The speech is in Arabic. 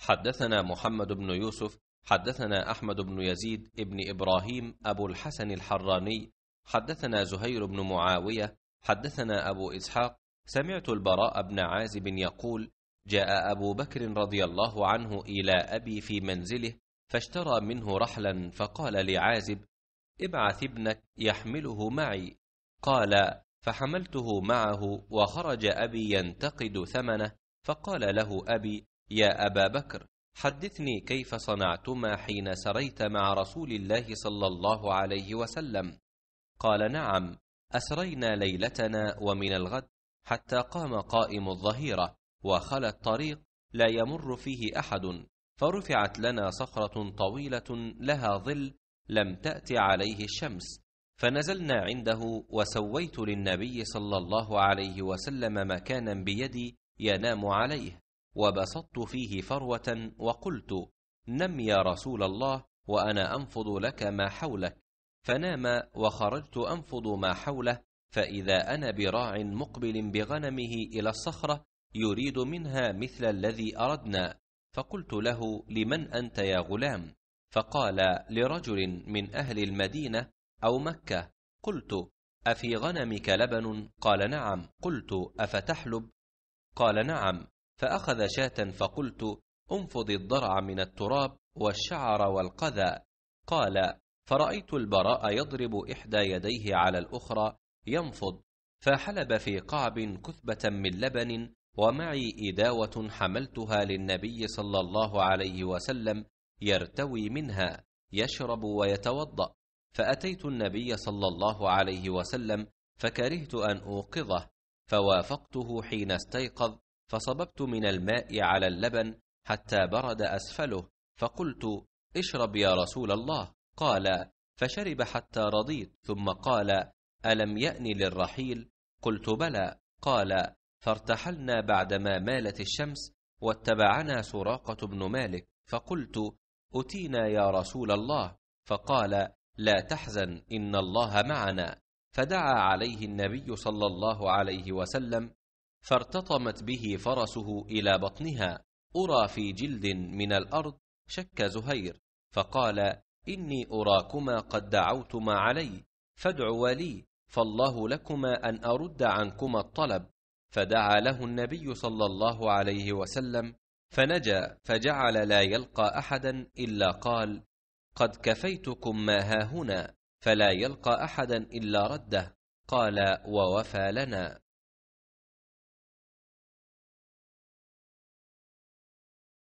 حدثنا محمد بن يوسف حدثنا أحمد بن يزيد بن إبراهيم أبو الحسن الحراني حدثنا زهير بن معاوية حدثنا أبو إسحاق سمعت البراء بن عازب يقول جاء أبو بكر رضي الله عنه إلى أبي في منزله فاشترى منه رحلا فقال لعازب ابعث ابنك يحمله معي. قال فحملته معه وخرج أبي ينتقد ثمنه فقال له أبي يا أبا بكر حدثني كيف صنعتما حين سريت مع رسول الله صلى الله عليه وسلم؟ قال نعم أسرينا ليلتنا ومن الغد حتى قام قائم الظهيرة وخلى الطريق لا يمر فيه أحد فرفعت لنا صخرة طويلة لها ظل لم تأت عليه الشمس فنزلنا عنده وسويت للنبي صلى الله عليه وسلم مكانا بيدي ينام عليه. وبسطت فيه فروة وقلت نم يا رسول الله وأنا أنفض لك ما حولك. فنام وخرجت أنفض ما حوله فإذا أنا براع مقبل بغنمه إلى الصخرة يريد منها مثل الذي أردنا. فقلت له لمن أنت يا غلام؟ فقال لرجل من أهل المدينة أو مكة. قلت أفي غنمك لبن؟ قال نعم. قلت أفتحلب؟ قال نعم. فأخذ شاة فقلت انفض الضرع من التراب والشعر والقذى. قال فرأيت البراء يضرب إحدى يديه على الأخرى ينفض فحلب في قعب كثبة من لبن ومعي إداوة حملتها للنبي صلى الله عليه وسلم يرتوي منها يشرب ويتوضأ. فأتيت النبي صلى الله عليه وسلم فكرهت أن أوقظه فوافقته حين استيقظ فصببت من الماء على اللبن حتى برد أسفله فقلت اشرب يا رسول الله. قال فشرب حتى رضيت. ثم قال ألم يأن للرحيل؟ قلت بلى. قال فارتحلنا بعدما مالت الشمس واتبعنا سراقة بن مالك. فقلت أتينا يا رسول الله. فقال لا تحزن إن الله معنا. فدعا عليه النبي صلى الله عليه وسلم فارتطمت به فرسه إلى بطنها. أرى في جلد من الأرض شك زهير فقال إني أراكما قد دعوتما علي فادعوا لي فالله لكما أن أرد عنكما الطلب. فدعا له النبي صلى الله عليه وسلم فنجا فجعل لا يلقى أحدا إلا قال قد كفيتكم ما هاهنا فلا يلقى أحدا إلا رده. قال ووفى لنا.